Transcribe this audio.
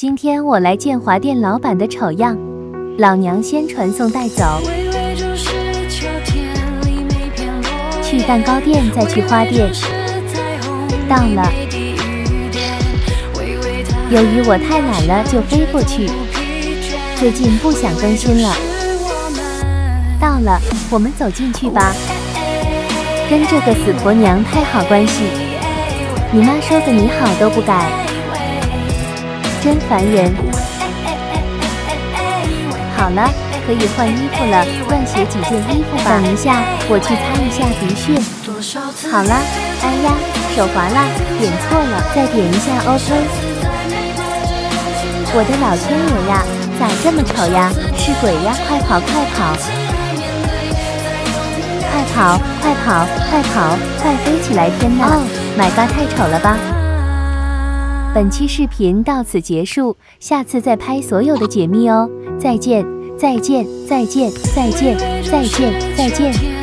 今天我来见华店老板的丑样，老娘先传送带走，去蛋糕店再去花店。到了，由于我太懒了，就飞过去。最近不想更新了。到了，我们走进去吧。跟这个死婆娘太好关系，你妈说个你好都不改，真烦人。好了，可以换衣服了，乱写几件衣服吧。等一下，我去擦一下鼻血。好了，哎呀，手滑了，点错了，再点一下 OK。我的老天爷呀，咋这么丑呀？是鬼呀！快跑快跑！快跑快跑快跑快飞起来！天呐，My God，太丑了吧！本期视频到此结束，下次再拍所有的解密哦。再见再见再见再见再见再见。